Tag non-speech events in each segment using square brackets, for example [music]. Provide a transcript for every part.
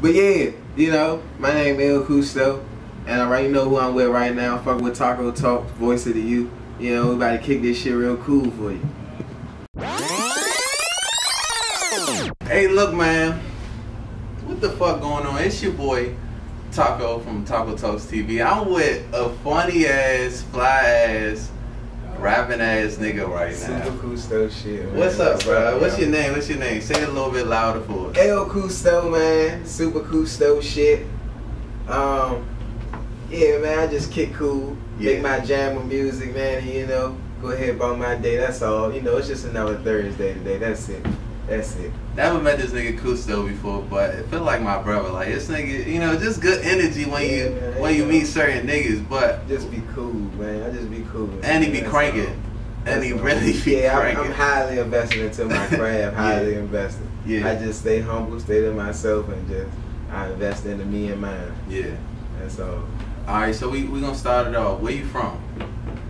But yeah, you know, my name is Cousteau, and I already know who I'm with right now. Fuck with Taco Talk, voice of the youth. You know, we about to kick this shit real cool for you. Hey, look, man. What the fuck going on? It's your boy Taco from Taco Talks TV. I'm with a funny ass, fly ass, rapping ass nigga right now. Super Cousteau shit. Man. What's up, bro? What's your name? What's your name? Say it a little bit louder for us. El Cousteau, man. Super Cousteau shit. Um, yeah, man. I just kick cool, Yeah. make my jam with music, man. And, you know, go ahead about my day. That's all. You know, it's just another Thursday today. That's it. That's it. Never met this nigga Cousteau before, but it feel like my brother. Like this nigga, you know, just good energy when Yeah, you man. when you meet certain niggas. But Just be cool, man. I just be cool. and he be cranking, and he really be yeah, I'm, cranking. I'm highly invested into my [laughs] craft. highly invested. Yeah. I just stay humble, stay to myself, and just I invest into me and mine. yeah. That's all. All right, so we we gonna start it off. Where you from?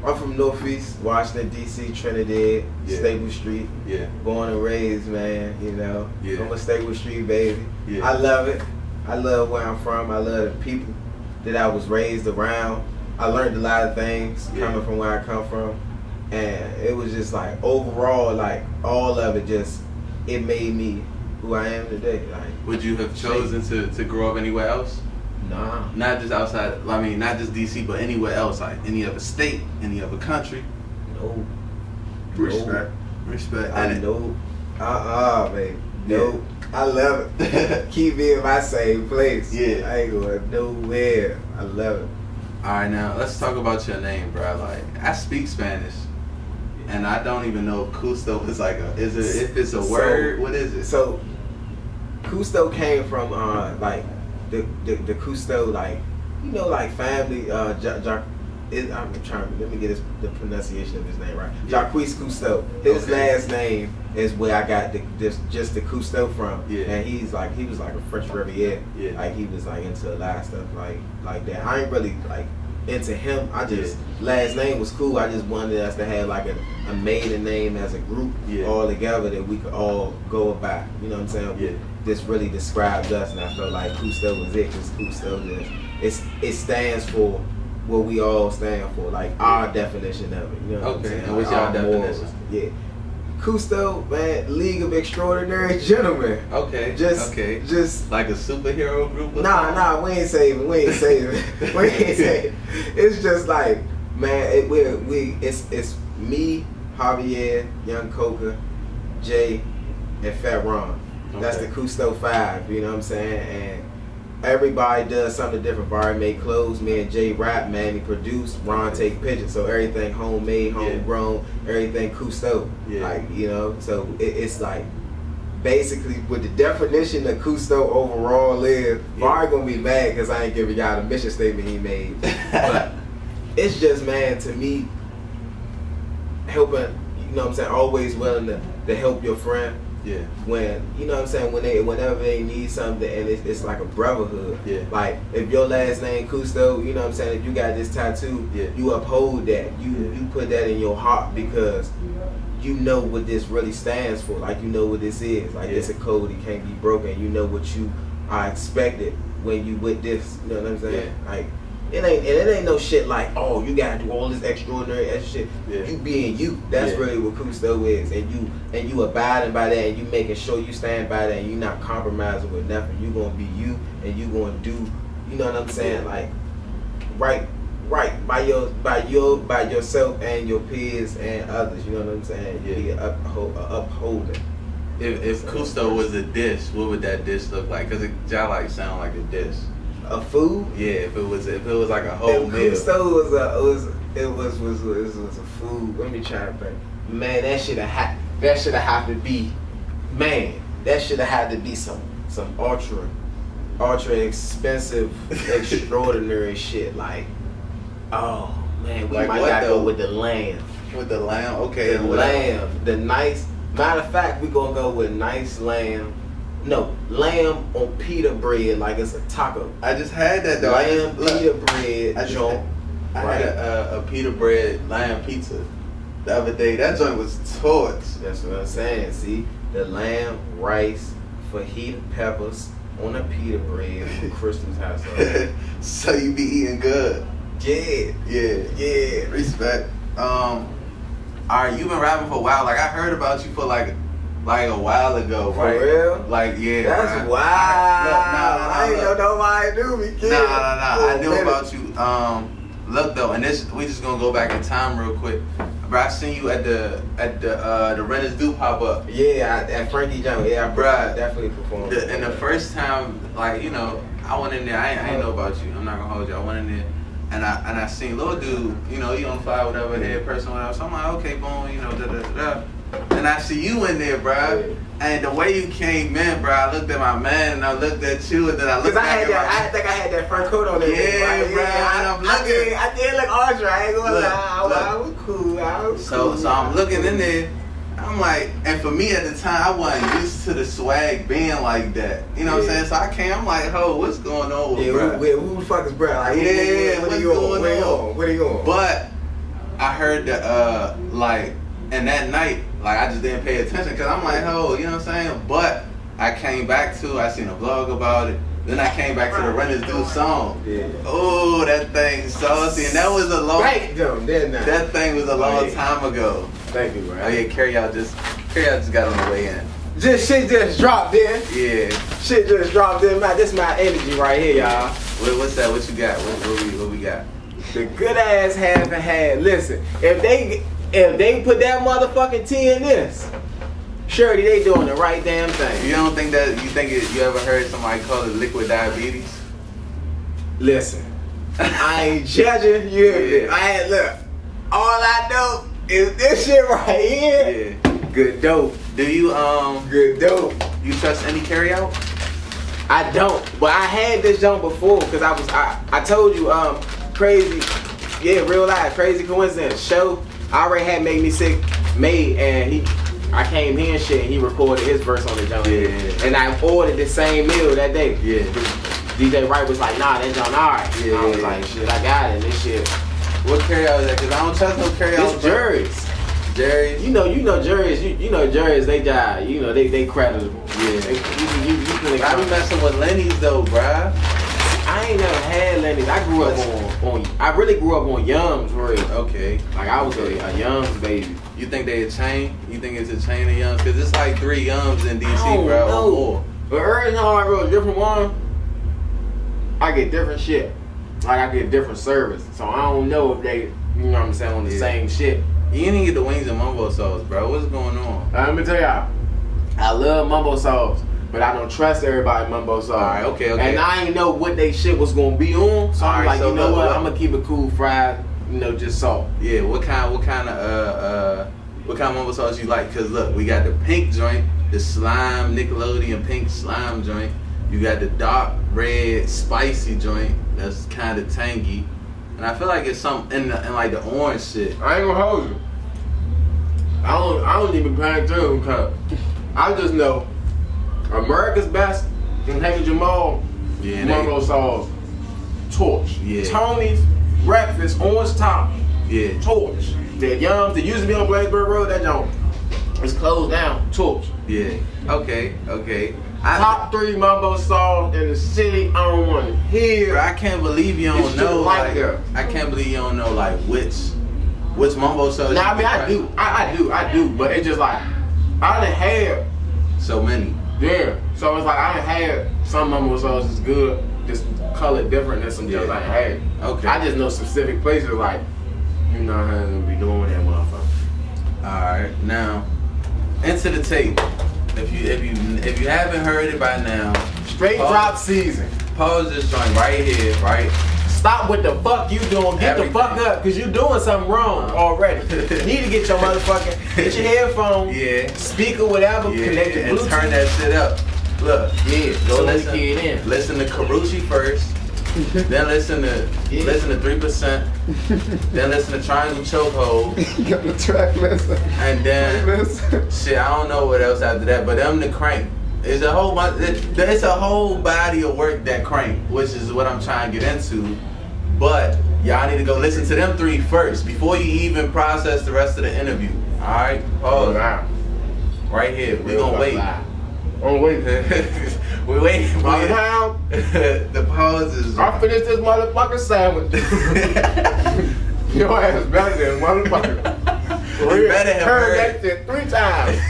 I'm from Northeast Washington, D.C., Trinidad, Yeah. Stable Street. Yeah. Born and raised, man. You know, Yeah. I'm a Stable Street baby. Yeah. I love it. I love where I'm from. I love the people that I was raised around. I learned a lot of things Yeah. coming from where I come from, and it was just like overall, like all of it, just it made me who I am today. Like, Would you have chosen to, to grow up anywhere else? Nah, Not just outside. I mean, not just DC, but anywhere else, like any other state, any other country. no, Respect. Respect. I And know. Uh uh, baby. No, I love it. [laughs] Keep me in my same place. Yeah. I ain't going nowhere. I love it. All right, now let's talk about your name, bro. Like, I speak Spanish, and I don't even know if Cousteau is like a. Is it if it's a So- word? What is it? So, Custo came from uh like the the, the Cousteau like you know like family uh ja, it, I'm trying let me get his, the pronunciation of his name right. Jacques Cousteau. His Okay. last name is where I got the just just the Cousteau from. Yeah. And he's like he was like a French Riviera. Yeah. Like he was like into a lot of stuff like like that. I ain't really like into him. I just last name was cool. I just wanted us to have like a, a maiden name as a group Yeah. all together that we could all go about. You know what I'm saying? Yeah. This really describes us, and I felt like Cousteau was it because Cousteau just it's it stands for what we all stand for, like our definition of it. You know what I'm Okay, saying? and what's y'all our morals. definition? Yeah. Cousteau, man, League of Extraordinary Gentlemen. Okay. Just, okay. just Like a superhero group. or Nah, something? nah, we ain't saving. We ain't saving. [laughs] [laughs] we ain't saving. It's just like, man, it, we we it's it's me, Javier, Young Coca, Jay, and Fat Ron. That's the Okay. Cousteau Five. You know what I'm saying? And everybody does something different. Barry made clothes. Me and Jay rap. Manny produce. Ron take pictures. So everything homemade, Yeah. homegrown. Everything Cousteau. Yeah. Like you know. So it, it's like basically with the definition of Cousteau overall is. Yeah. Vari gonna be mad because I ain't giving y'all the mission statement he made. [laughs] but it's just man to me helping. You know what I'm saying? Always willing to, to help your friend Yeah. when you know what I'm saying when they whenever they need something and it's, it's like a brotherhood. Yeah. Like if your last name Cousteau, you know what I'm saying. If you got this tattoo, Yeah. you uphold that. You Yeah. you put that in your heart because you know what this really stands for. Like you know what this is. Like Yeah. it's a code. It can't be broken. You know what you are expected when you with this. You know what I'm saying? Like. It ain't and it ain't no shit like oh you gotta do all this extraordinary extra shit. Yeah. You being you. That's Yeah. really what Cousteau is, and you and you abiding by that, and you making sure you stand by that, and you not compromising with nothing. You gonna be you, and you gonna do. You know what I'm saying? Like right, right by your by your by yourself and your peers and others. You know what I'm saying? Yeah. Be uphold, a upholder. If if Cousteau was a dish, what would that dish look like? Cause it y'all like sound like a dish. A food. Yeah. If it was if it was like a whole If meal. Cousteau was a was it was was was, was a food. Let me try to think. Man, that should have had that should have had to be man. That should have had to be some some ultra ultra expensive [laughs] extraordinary shit like oh man we Like might gotta though? go with the lamb. With the lamb. Okay. The lamb. The nice matter of fact we gonna go with nice lamb. No, lamb on pita bread like it's a taco. I just had that though. I lamb just, look, pita bread I just joint. I right? had a, a, a pita bread lamb pizza the other day. That joint was torch. That's what I'm saying. See, the lamb, rice, fajita peppers, on a pita bread from [laughs] Crystal's house. [laughs] so you be eating good. yeah, Yeah. yeah. Respect. Um, all right, you've been rapping for a while. Like I heard about you for like, like a while ago, For right? real? Like yeah. That's right. wild. I, nah, nah, nah, I ain't look. know nobody knew me, kid. Nah, nah, nah. I knew minute. about you. Um, look though, and this we just gonna go back in time real quick. But I seen you at the at the uh the Renters Do pop up. Yeah, I, at Frankie Jones. Yeah, I Bruh. definitely performed. The, and the first time, like you know, I went in there. I ain't, I ain't know about you. I'm not gonna hold you. I went in there, and I and I seen little dude. You know, he on fire, whatever, head person, whatever. So I'm like, okay, boom, you know, da da da. And I see you in there, bro. Yeah. And the way you came in, bro, I looked at my man and I looked at you, and then I looked at you. Cause I had at that, my I think I had that fur coat on there. Yeah, right? bruh, I, and I'm I did, I did look Audrey. I ain't gonna Look, lie. Look. I was cool. I was So cool. so I'm looking in there. I'm like, and for me at the time, I wasn't used to the swag being like that. You know what I'm saying? So I came, I'm like, ho, what's going on with Yeah, bruh? who, who, the fuck is bro? Like, Yeah, who- what, are you going on? Where you on? Where you on? But I heard that, uh, like, and that night, like, I just didn't pay attention because I'm like, oh, you know what I'm saying? But I came back to, I seen a vlog about it. Then I came back to the Runners Do song. yeah. Oh, that thing saucy, and that was a long. Them. That thing was a oh, long Oh, yeah. time ago. Thank you, bro. Oh yeah, carry out just carry out just got on the way in. Just shit just dropped in. Yeah. Shit just dropped in. Man, this my energy right here, y'all. What, what's that? What you got? What, what we what we got? The good ass half and half. Listen, if they if they put that motherfucking T in this, surely they doing the right damn thing. You don't think that you think it, you ever heard somebody call it liquid diabetes? Listen, I ain't judging you. Yeah. I ain't look. All I know is this shit right here. Yeah. Good dope. Do you um Good dope. you trust any carry out? I don't, but I had this jump before because I was I, I told you um crazy, yeah, real life, crazy coincidence. Show I already had made me sick, made and he I came here and shit. And he recorded his verse on the joint. Yeah. and I ordered the same meal that day. Yeah. DJ Wright was like, Nah, that jump alright. Yeah. I was like, Shit, I got it. This shit, What carry out is that? Cause I don't trust no carry out. this juries. Jerry's. You know, you know juries. You, you know juries. They die. You know they they creditable. Yeah. They, you, you, you can I be messing with Lenny's though, bruh. I ain't never had Lenny's. I grew up on, on I really grew up on Yums real. Okay. Like I was a, a Yums baby. You think they a chain? You think it's a chain of yums? Cause it's like three yums in DC, bro. know. Or. But every time I go a different one, I get different shit. Like I get different service. So I don't know if they, you know what I'm saying, on the Yeah. same shit. You didn't get the wings and mumbo sauce, bro. What's going on? Uh, let me tell y'all, I love mumbo sauce, but I don't trust everybody mumbo sauce. Alright, okay, okay. And I ain't know what they shit was gonna be on, so I'm Alright, like, so you know what? what- I'm gonna keep it cool, fried, you know, just salt. Yeah, what kind? What kind of uh uh? What kind of mumbo sauce you like? Cause look, we got the pink joint, the slime Nickelodeon pink slime joint. You got the dark red spicy joint that's kind of tangy, and I feel like it's some in, the, in like the orange shit. I ain't gonna hold you. I don't. I don't even pay attention because I just know America's best and Happy Jamal Yeah, mumbo sauce torch. Yeah. Tony's breakfast orange top yeah, torch. The Yums that used to be on Bladensburg Road that joint It's closed down torch. yeah. Okay, okay. I, Top three mumbo sauce in the city. I don't want to hear. Bro, I can't believe you don't It's know. like Like. I can't believe you don't know like which which mumbo sauce. Now, I mean, I do, I, I do, I do, but it's just like I done had So many. Yeah. So it's like I done had some mumbo sauce is good, just color different than some just Yeah. I ain't had. Okay. I just know specific places like you know how to be doing that motherfucker. All right, now into the tape. If you if you if you haven't heard it by now, Straight Pause. drop season. pause this joint right here, right? Stop what the fuck you doing. Get Everything. the fuck up, cause you doing something wrong uh-huh. already. you [laughs] need to get your motherfucking get your headphone, Yeah. speaker, whatever, Yeah, connect your and turn that shit up. Look, Yeah, go so listen. the kid in. Listen to Karuchi first. [laughs] then listen to Yeah. listen to three percent. [laughs] then listen to Triangle Chokehold. You got the track list. And then Playlist. Shit, I don't know what else after that, but them the crank. It's a whole bunch. it- It's a whole body of work that crank, which is what I'm trying to get into. But y'all need to go listen to them three first before you even process the rest of the interview. All right, Oh, pause wow. right here. We gonna wait. Oh wait. [laughs] By the wait. time the pause is. I finished this motherfucker sandwich, [laughs] your ass better than motherfucker. [laughs] You better have Heard heard. that shit three times.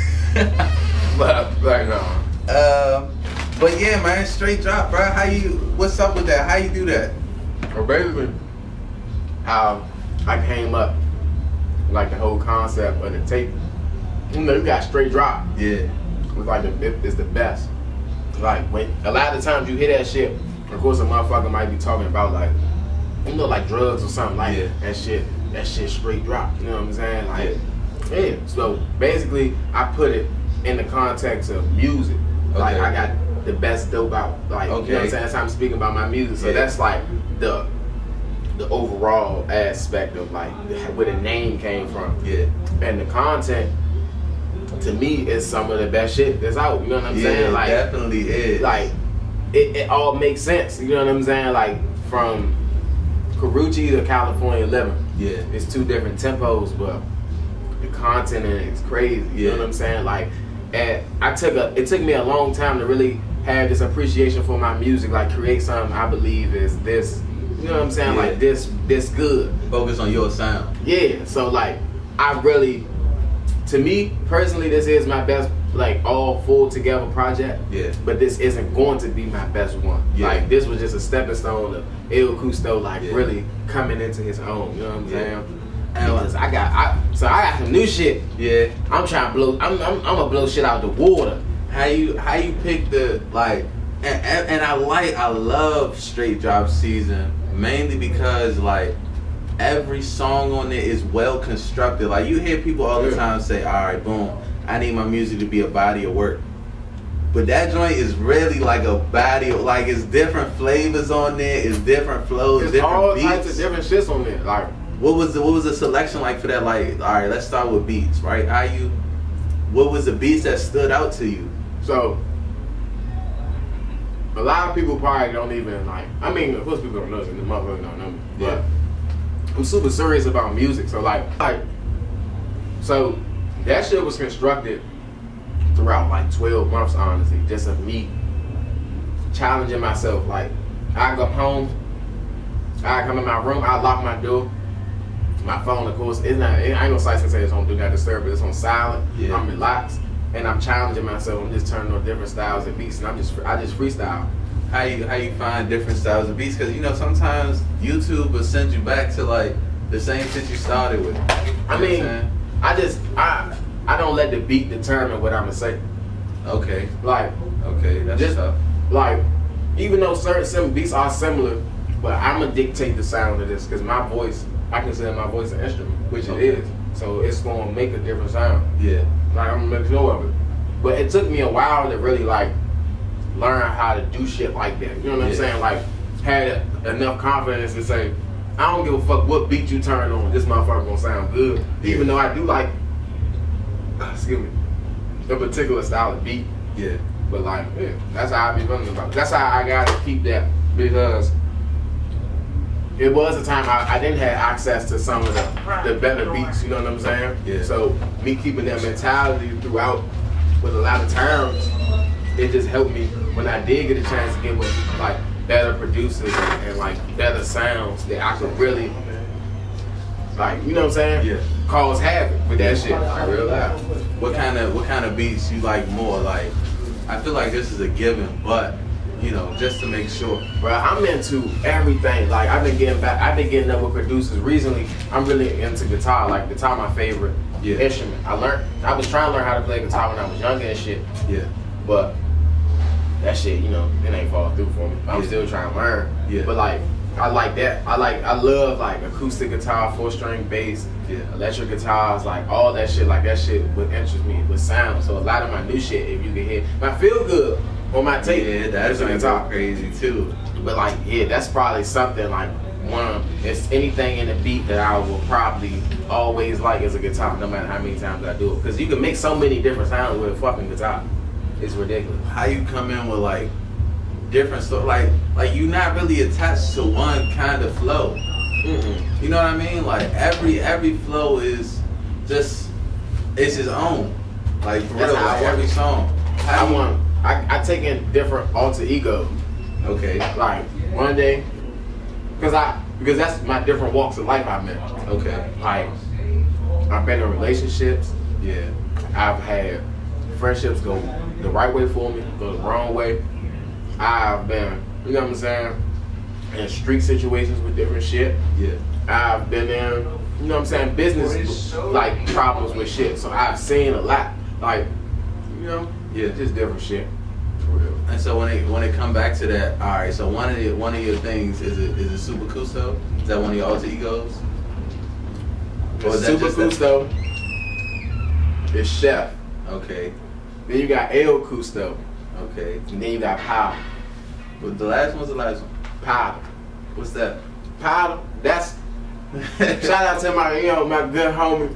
But like no. Um, but yeah, man, straight drop, bro. How you? What's up with that? How you do that? Basically, how I came up, like the whole concept of the tape. You know, you got straight drop. Yeah, It's like the, it- it's the best. Like when a lot of the times you hear that shit, of course a motherfucker might be talking about like, you know, like drugs or something like Yeah. that shit. That shit straight drop. You know what I'm saying? Like, yeah. So basically, I put it in the context of music. Okay. Like I got the best dope out. Like you know what I'm saying? That's how I'm speaking about my music. So Yeah. that's like the the overall aspect of like where the name came from yeah, and the content to me is some of the best shit that's out. You know what I'm yeah. saying? Like, definitely is. like it, it all makes sense. You know what I'm saying? Like from Karuchi to California Living, yeah, it's two different tempos, but the content in it is crazy. You Yeah. know what I'm saying? Like, and I took a. It took me a long time to really have this appreciation for my music. Like, create something I believe is this. You know what I'm saying? Yeah. Like this, this good. focus on your sound. Yeah, so like I really to me personally this is my best like all full together project. Yeah. But this isn't going to be my best one. Yeah. Like this was just a stepping stone of El Cousteau like Yeah. really coming into his own, you know what I'm Yeah. saying? And I got I so I got some new shit. Yeah. I'm trying to blow I'm I'm, I'm gonna blow shit out the water. How you how you pick the like and, and, and I like I love straight drop season mainly because like every song on it is well constructed. Like you hear people all the time say, "All right, boom, I need my music to be a body of work." But that joint is really like a body of like it's different flavors on there, it's different flows, There's different all beats. types of different shits on there. Like What was the what was the selection like for that? Like, all right, let's start with beats, right? How you? What was the beats that stood out to you? So a lot of people probably don't even like. I mean, of course, people don't know, and the motherfuckers don't know me. Yeah. I'm super serious about music. So like, like, so that shit was constructed throughout like 12 months, honestly, just of me challenging myself. Like, I go home, I come in my room, I lock my door. My phone, of course, is not. It ain't no sites that say it's on do not disturb, but it's on silent. Yeah. I'm relaxed, and I'm challenging myself. I'm just turning on different styles of beats, and I'm just I just freestyle. How you how you find different styles of beats? Because you know sometimes YouTube will send you back to like the same shit you started with. You I mean? I just I I don't let the beat determine what I'm gonna say. okay, Like okay, that's Just- tough. like even though certain some beats are similar, but I'm gonna dictate the sound of this because my voice I consider my voice an instrument, which Okay. it is. So it's gonna make a different sound. Yeah, Like I'm gonna make sure of it. But it took me a while to really like learn how to do shit like that. You know what I'm saying? Like had enough confidence to say, I don't give a fuck what beat you turn on. This motherfucker gonna sound good. Even though I do like, excuse me, a particular style of beat. yeah, But like, yeah, that's how I be feeling about it. That's how I gotta keep that because it was a time I, I didn't have access to some of the, the better beats, you know what I'm saying? Yeah. So me keeping that mentality throughout with a lot of times, it just helped me when I did get a chance to get with like better producers and, and like better sounds that I could really like, you know what I'm saying? Yeah. Cause havoc with that shit. I realized. What kind of what kind of beats you like more? Like, I feel like this is a given, but you know, just to make sure. Bro, I'm into everything. Like I've been getting back, I've been getting up with producers recently. I'm really into guitar. Like guitar, my favorite Yeah. instrument. I learned. I was trying to learn how to play guitar when I was younger and shit, Yeah, but that shit, you know, it ain't fall through for me. I'm Yeah. still trying to learn. Yeah. But like, I like that. I like. I love like acoustic guitar, four string bass, Yeah. electric guitars, like all that shit. Like that shit would interest me with sound. So a lot of my new shit, if you can hear, my feel good on my tape. yeah, that's is a gonna crazy too. But like, yeah, that's probably something like one of it's anything in the beat that I will probably always like as a guitar, no matter how many times I do it. Because you can make so many different sounds with a fucking guitar. It's ridiculous. how you come in with like different stuff like like you're not really attached to one kind of flow Mm-mm. you know what i mean like every every flow is just it's his own like for That's real like every song how I want I, I take in different alter egos. Okay. Like one day, because I because that's my different walks of life I've been. Okay. Like I've been in relationships. Yeah. I've had friendships go the right way for me, go the wrong way. I've been, you know what I'm saying, in street situations with different shit. Yeah. I've been in, you know what I'm saying, business like problems with shit. So I've seen a lot. Like, you know, Yeah. just different shit. For real. And so when it when it come back to that, all right. So one of the, one of your things is it is it Super Cousteau? Is that one of your alter egos? Or is Super Cousteau is Chef. Okay. Then you got El Cousteau. Okay. And then you got Powder. But the last one's the last one. Powder. What's that? Powder. That's [laughs] shout out to my, you know, my good homie,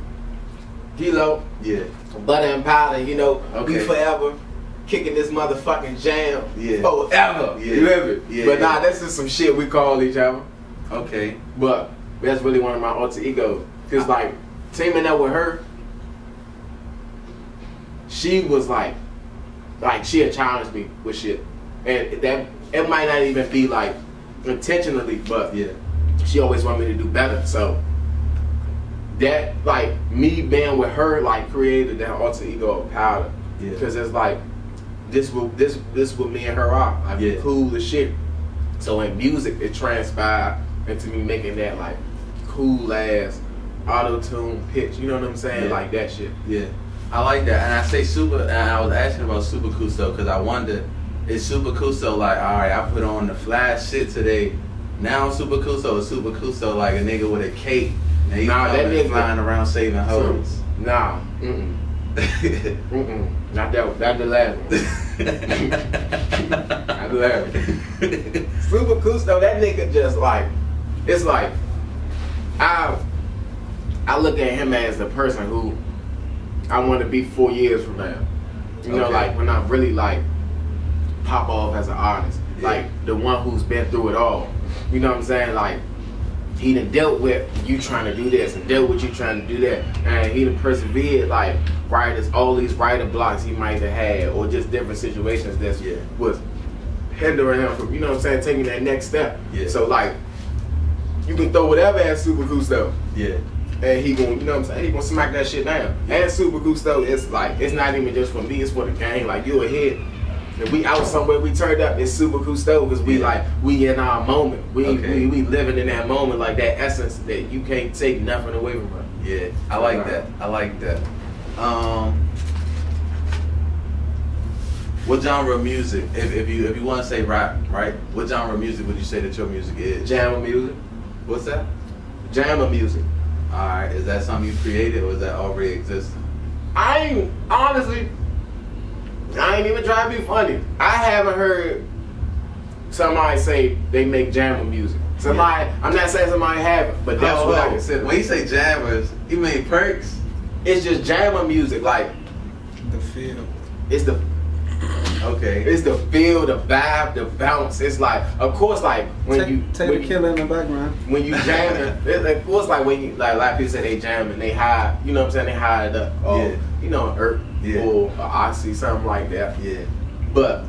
Kilo. Yeah. Butter and powder, you know, we forever kicking this motherfucking jam Yeah. forever. Yeah. You hear me? Yeah, but nah, this is some shit we call each other. Okay. But that's really one of my alter egos. Cause like teaming up with her, she was like, like she had challenged me with shit, and that it might not even be like intentionally, but Yeah. she always wanted me to do better. So that like me being with her like created that alter ego of powder. Yeah. Because it's like this will this this what me and her are. Like Yeah. cool as shit. So in music it transpired into me making that like cool ass auto tune pitch. You know what I'm saying? Yeah. Like that shit. Yeah, I like that. And I say super, and I was asking about Super Cousteau because I wonder, is Super Cousteau like, all right, I put on the flash shit today. Now Super Cousteau is Super Cousteau like a nigga with a cape. And he's Nah, that nigga- flying around saving hoes. Nah. Mm-mm. [laughs] Mm-mm. Not that not the last one. Not the last one. [laughs] [laughs] Super Cousteau, that nigga just like, it's like, I, I look at him as the person who I want to be four years from now. You know, like when I really like pop off as an artist, Yeah. like the one who's been through it all. You know what I'm saying? Like he done dealt with you trying to do this and dealt with you trying to do that, and he done persevered like writers, all these writer blocks he might have had, or just different situations that Yeah. was hindering him from, you know what I'm saying, taking that next step. Yeah. So like, you can throw whatever at Super Cousteau, yeah, and he gonna, you know what I'm saying, he gonna smack that shit down. And Super Cousteau, it's like, it's not even just for me, it's for the game. Like you a hit. If we out somewhere, we turned up. It's super Cousteau because we Yeah. like we in our moment. We, Okay. we we living in that moment, like that essence that you can't take nothing away from us. yeah. I like that. I like that. Um, what genre of music, if, if you if you want to say rap, right? What genre of music would you say that your music is? Jammer music, What's that? jammer music. All right, is that something you created or is that already existing? I ain't honestly. I ain't even trying to be funny. I haven't heard somebody say they make jammer music. Somebody, I'm not saying somebody haven't, but that's Oh, what I oh, consider. When you say jammers, you mean perks? It's just jammer music. Like The feel. it's the Okay. it's the feel, the vibe, the bounce. It's like, of course, like when Take, you take when the you- killer in the background. when you jamming, [laughs] it, of course, like when you like a lot of people say they jamming, they hide, you know what I'm saying? They hide it up, or Yeah. you know, an earth Yeah. or a oxy, something like that. Yeah. But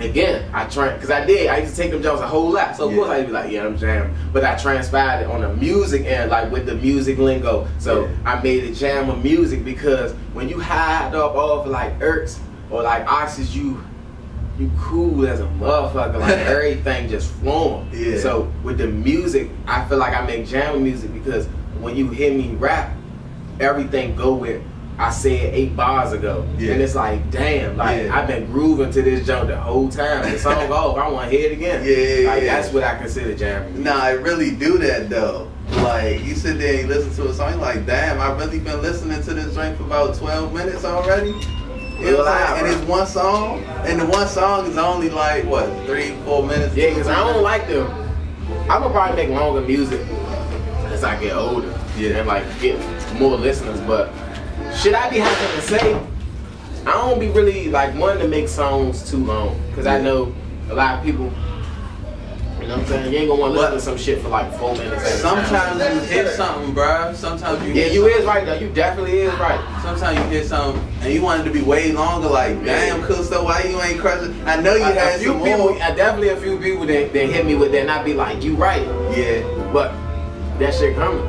again, I try because I did. I used to take them jobs a whole lot, so of Yeah. course I'd be like, yeah, I'm jamming. But I transpired it on the music end, like with the music lingo. So Yeah. I made it jam of music because when you hide up off like Erks or like oxys, you you cool as a motherfucker. Like [laughs] everything just flowing. Yeah. So with the music, I feel like I make jam music because when you hear me rap, everything go with I said eight bars ago. Yeah. And it's like, damn, like Yeah. I've been grooving to this jump the whole time. The song [laughs] off, I want to hear it again. Yeah, yeah, Like yeah. that's what I consider jamming. Nah, I really do that though. Like you sit there and listen to a song, you're like, damn, I've really been listening to this drink for about 12 minutes already. You know what And it's one song, and the one song is only like what three, four minutes. Yeah, because I don't like them. I'm gonna probably make longer music as I get older. Yeah. And like get more listeners. But should I be having to say? I don't be really like wanting to make songs too long because I know a lot of people You know what I'm saying? You ain't gonna want to listen to some shit for like four minutes. at a time. Sometimes you hit something, bruh. Sometimes you Yeah, hit you something. is right though. You definitely is right. Sometimes you hit something and you want it to be way longer. Like, damn, cool stuff. Why you ain't crushing? I know you A- a few some people, more. uh, definitely a few people that, that hit me with that, and I be like, you right, Yeah, but that shit coming.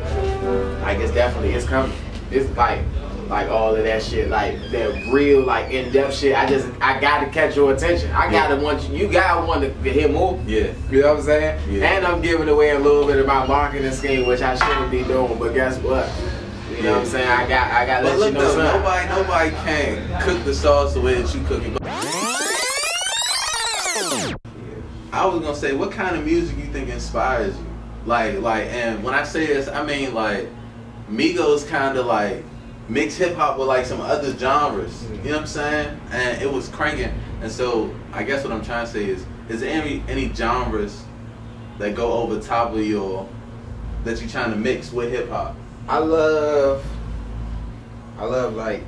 Like it's definitely it's coming. It's like like all of that shit, like that real like in depth shit. I just I gotta catch your attention. I gotta want you. You gotta want to hear more. yeah. You know what I'm saying? Yeah. And I'm giving away a little bit of my marketing scheme, which I shouldn't be doing. But guess what? You know what I'm saying? I got I got to let look you know though, nobody, nobody can cook the sauce the way that you cook it. I was gonna say, what kind of music you think inspires you? Like, like, and when I say this, I mean like, Migos kind of like mix hip hop with like some other genres. You know what I'm saying? And it was cranking. And so, I guess what I'm trying to say is, is there any any genres that go over top of your that you're trying to mix with hip hop? I love, I love like,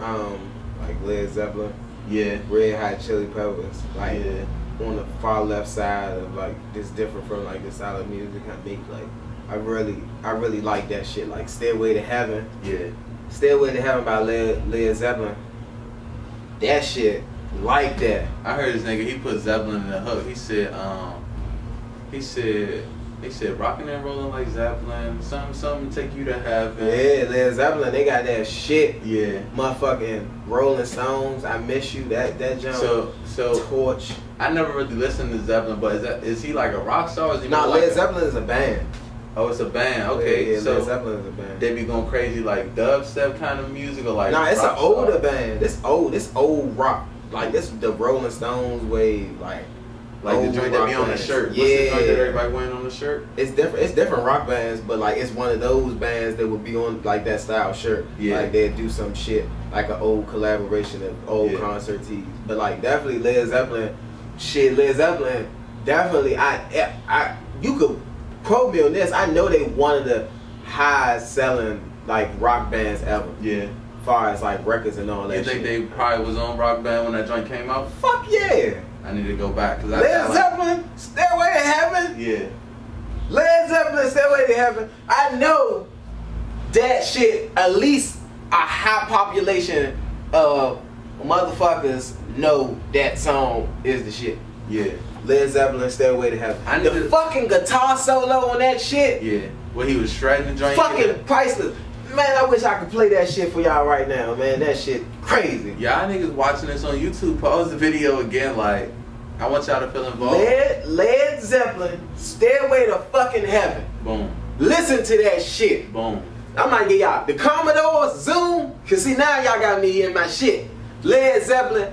um, like Led Zeppelin, Yeah. Red Hot Chili Peppers, like yeah. on the far left side of like this different from like the style of music I make. Like, I really, I really like that shit. Like Stairway to Heaven, Yeah. Stairway to Heaven by Led, Led Zeppelin. That shit, like that. I heard this nigga. He put Zeppelin in the hook. He said, um, he said, he said, rocking and rolling like Zeppelin. Something, something take you to heaven. Yeah, Led Zeppelin, they got that shit. Yeah. Motherfucking Rolling Stones, I miss you. That that jump. So, so Torch. I never really listened to Zeppelin, but is that is he like a rock star? Or is he Nah, like Led a- Zeppelin is a band. Oh, it's a band. Okay, yeah, yeah, so Led a band. they be going crazy like dubstep kind of music or like. nah, it's an older star? band. This old, this old rock. Like this, the Rolling Stones wave. Like, Like the joint that be on the bands. shirt. What's Yeah, the joint that everybody wearing on the shirt? it's different. It's different rock bands, but like it's one of those bands that would be on like that style shirt. Yeah. Like they'd do some shit like an old collaboration of old Yeah. concert tees. But like definitely Led Zeppelin, shit. Led Zeppelin, definitely. I, I, you could quote me on this. I know they one of the highest selling like rock bands ever. Yeah. Far as like records and all that. You think shit. they probably was on Rock Band when that joint came out? Fuck yeah. I need to go back because I, Led like, Zeppelin, Stairway to Heaven. Yeah. Led Zeppelin, Stairway to Heaven. I know that shit. At least a high population of motherfuckers know that song is the shit. Yeah. Led Zeppelin, Stairway to Heaven. I the to- fucking guitar solo on that shit, Yeah. Well, he was shredding the joint. fucking priceless. Man, I wish I could play that shit for y'all right now, man. That shit crazy. Y'all niggas watching this on YouTube, pause the video again. Like, I want y'all to feel involved. Led, Led Zeppelin, Stairway to fucking Heaven. Boom. Listen to that shit. Boom. I might get y'all the Commodore Zoom. Cause see now y'all got me in my shit. Led Zeppelin.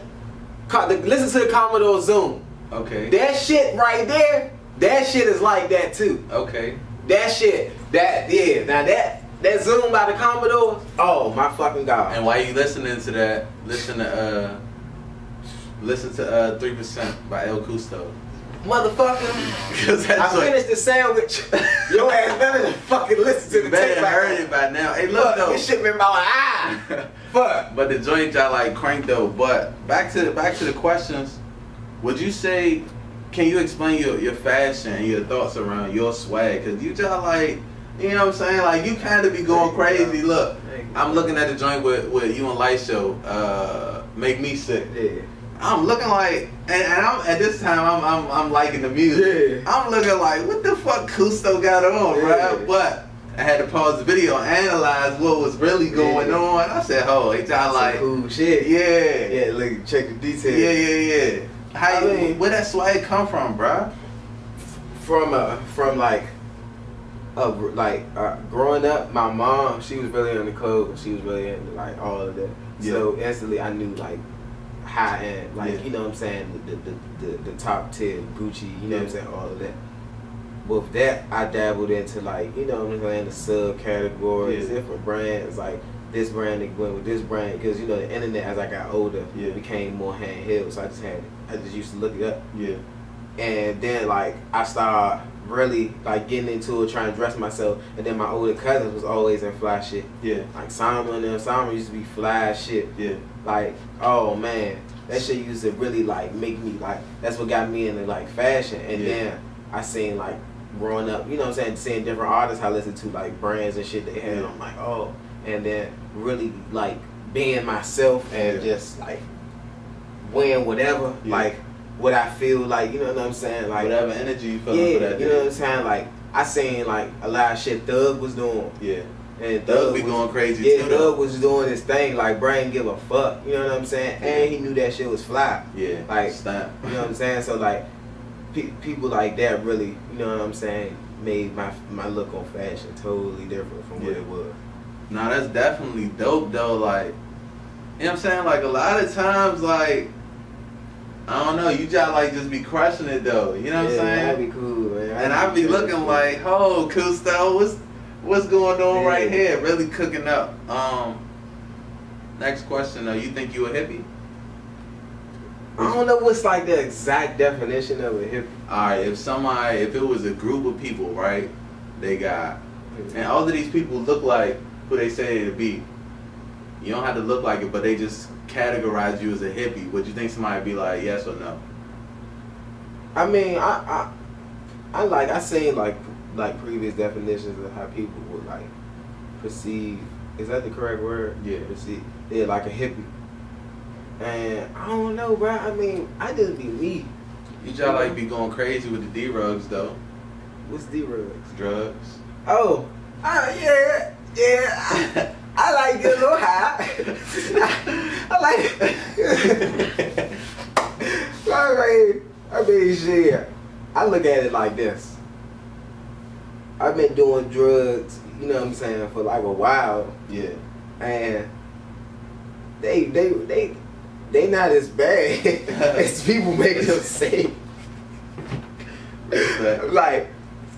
the- Listen to the Commodore Zoom. Okay. That shit right there. That shit is like that too. Okay. That shit. That yeah. Now that that Zoom by the Commodore. Oh my fucking god. And while you listening to that, listen to uh, listen to uh, three percent by El Cousteau. Motherfucker. I what finished the sandwich. [laughs] Your ass better than fucking listen to the tape. like heard it by now. Hey, look Fuck, though. this shit been an eye. [laughs] Fuck. But the joint y'all like crank though. But back to the back to the questions. Would you say? Can you explain your, your fashion and your thoughts around your swag? Cause you just like, you know what I'm saying? Like you kind of be going crazy. Look, I'm looking at the joint with, with you and Light Show. Uh, make me sick. Yeah. I'm looking like, and, and I'm at this time I'm, I'm I'm liking the music. Yeah. I'm looking like, what the fuck Cousteau got on, Yeah. bruh? But I had to pause the video, analyze what was really going Yeah. on. I said, oh, it's all like, cool shit. yeah, Yeah, look, check the details. yeah, yeah, yeah. How I mean- where that swag come from, bruh? From uh, from like, uh, like uh, growing up, my mom she was really into clothes. She was really into like all of that. So instantly, I knew like high end, like Yeah. you know what I'm saying, the the, the, the top tier Gucci. You know what I'm saying, all of that. With that, I dabbled into like you know what I'm saying, the subcategories, Yeah. different brands like. This brand and went with this brand because you know the internet as I got older Yeah. became more handheld, so I just had I just used to look it up. Yeah, and then like I started really like getting into it, trying to dress myself. And then my older cousins was always in fly shit. Yeah. Like Simon and them, Simon used to be fly shit. Yeah. Like, oh man, that shit used to really like make me like. That's what got me into like fashion. And Yeah. then I seen like growing up, you know what I'm saying, seeing different artists I listened to like brands and shit they had. Yeah. I'm like, oh, and then really like being myself and Yeah. just like wearing whatever, Yeah. like what I feel like, you know what I'm saying, like Whatever energy you feel yeah, for that you know what. I'm saying, like I seen like a lot of shit Thug was doing. Yeah. And Thug be was- going crazy Yeah, too. Thug was doing his thing like Brian give a fuck. You know what I'm saying? And he knew that shit was fly. Yeah. Like, stamp. You know what I'm saying? So like, pe- people like that really, you know what I'm saying, made my my look on fashion totally different from what it was. No, that's definitely dope though. Like, you know what I'm saying? Like a lot of times, like, I don't know, you just like just be crushing it though. You know what yeah, I'm saying? That'd be cool, man. And I'd be looking like, oh, Cousteau, what's what's going on Yeah. right here? Really cooking up. Um, next question though, you think you a hippie? I don't know what's like the exact definition of a hippie. All right, if somebody, if it was a group of people, right? They got, and all of these people look like who they say to be. You don't have to look like it, but they just categorize you as a hippie. Would you think somebody would be like yes or no? I mean, I, I, I like I seen like like previous definitions of how people would like perceive. Is that the correct word? Yeah. Perceive. Yeah, like a hippie. And I don't know, bro. I mean, I just be me. You just like be going crazy with the D rugs though, What's D rugs? drugs. Oh, oh yeah, yeah. I, like get a little high. [laughs] I, like. [laughs] I mean, I mean, shit. I look at it like this. I've been doing drugs, you know what I'm saying, for like a while, Yeah. and they, they, they, they not as bad [laughs] as people make them say. Like,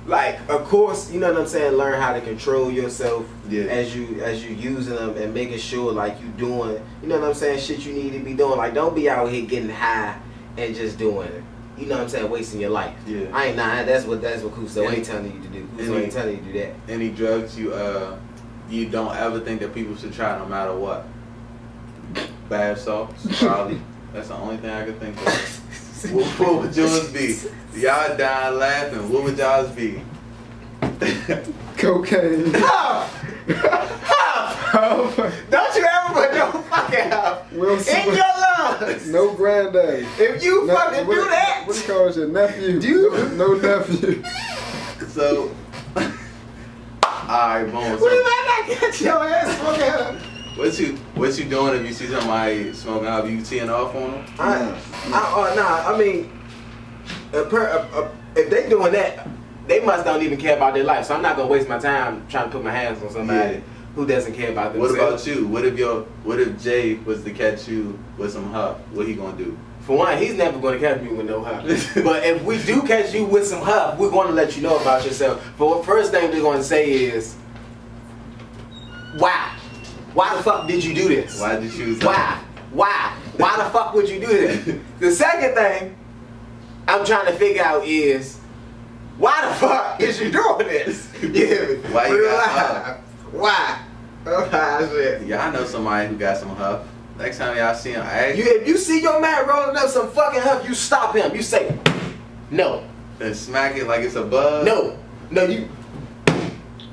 like of course, you know what I'm saying. Learn how to control yourself Yeah. as you as you using them and making sure like you doing, you know what I'm saying. Shit you need to be doing. Like don't be out here getting high and just doing it. You know what I'm saying, wasting your life. Yeah. I ain't nah. That's what that's what Cousteau ain't telling you to do. Cousteau any- ain't telling you to do that. Any drugs you uh you don't ever think that people should try no matter what? Bath salts, probably. [laughs] That's the only thing I could think of. What, what would yours be? Y'all dying laughing. What would y'all's be? Cocaine. [laughs] Don't you ever put no fucking up Will in your lungs. No granddaddy. If you No- fucking what, do that, What do you call your nephew? Do- No, no nephew. so, [laughs] alright, boom. what if So, I not get your ass smoking up? what you what you doing if you see somebody smoking up? You teeing off on them? I, I, uh, nah, I mean, a per, a, a, if they doing that, they must don't even care about their life. So I'm not gonna waste my time trying to put my hands on somebody Yeah. who doesn't care about themselves? What about you? What if your what if Jay was to catch you with some huff? What he gonna do? For one, he's never gonna catch me with no huff. [laughs] but if we do catch you with some huff, we're gonna let you know about yourself. But the first thing we're gonna say is? Why the fuck did you do this? Why'd you choose? Why? Why? Why the fuck would you do this? [laughs] The second thing I'm trying to figure out is why the fuck [laughs] is you doing this? You hear me? Why you [laughs] got Why? Why? Oh, my shit. Y'all know somebody who got some huff. Next time y'all see him, ask You, if you see your man rolling up some fucking huff, you stop him. You say, no, and smack it like it's a bug. no, no. You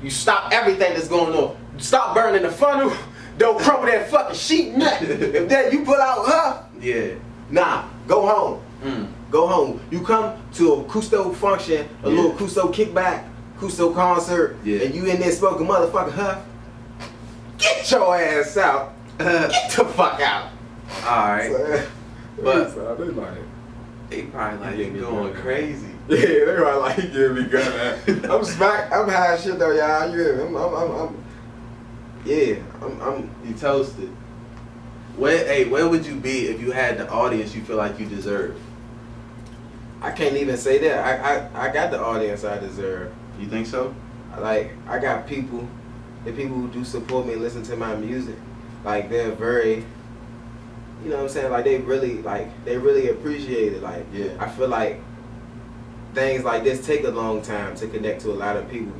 you stop everything that's going on. Stop burning the funnel. Don't crumble that fucking sheet nut. [laughs] if that you pull out huff, Yeah. nah, go home. Mm. Go home. You come to a Cousteau function, a Yeah. little Cousteau kickback, Cousteau concert, Yeah. and you in there smoking motherfucker huh? Get your ass out. Get the fuck out. All right. But- So they like, They probably like you me going too. crazy. [laughs] Yeah, they probably like he give me gun. [laughs] I'm smack. I'm high shit though, y'all. You hear me? I'm, I'm, I'm, I'm yeah. I'm, I'm. You toasted. Where hey, where would you be if you had the audience you feel like you deserve? I can't even say that. I, I, I got the audience I deserve. You think so? Like I got people, the people who do support me and listen to my music. Like they're very, you know what I'm saying? Like they really like they really appreciate it. Like Yeah. I feel like things like this take a long time to connect to a lot of people